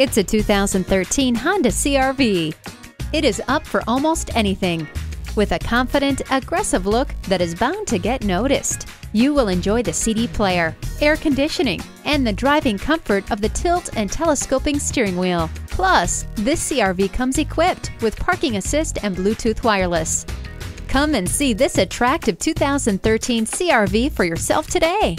It's a 2013 Honda CRV. It is up for almost anything. With a confident, aggressive look that is bound to get noticed. You will enjoy the CD player, air conditioning, and the driving comfort of the tilt and telescoping steering wheel. Plus, this CRV comes equipped with parking assist and Bluetooth wireless. Come and see this attractive 2013 CRV for yourself today.